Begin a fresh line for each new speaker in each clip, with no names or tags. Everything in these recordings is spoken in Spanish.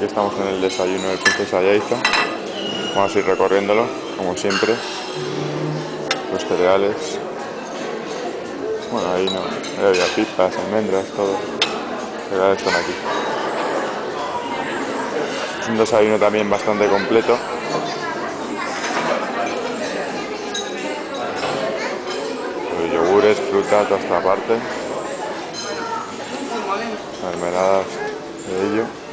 Aquí estamos en el desayuno del Princesa Yaiza. Vamos a ir recorriéndolo, como siempre. Los cereales. Bueno, ahí no. Ahí había pipas, almendras, todo. Cereales están aquí. Es un desayuno también bastante completo. Yogures, fruta, toda esta parte. Mermeladas de ello.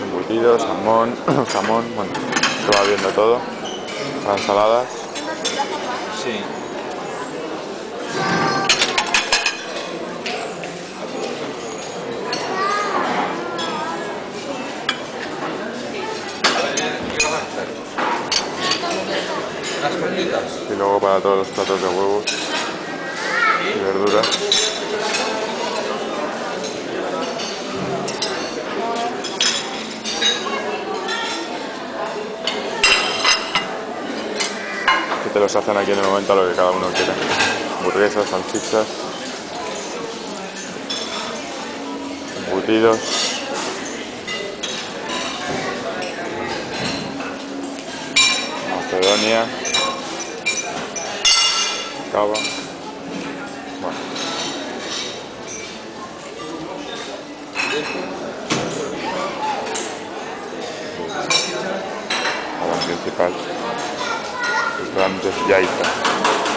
Embutidos, jamón, jamón, bueno, se va viendo todo, las ensaladas,
Sí. Las
y luego para todos los platos de huevos y verduras. Que te los hacen aquí en el momento a lo que cada uno quiera. Hamburguesas, salchichas, embutidos. Macedonia, cava. Bueno. A entonces ya está.